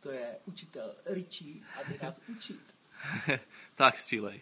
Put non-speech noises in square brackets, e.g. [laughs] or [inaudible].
To je učitel Richie a jde nás učit. [laughs] tak střílej.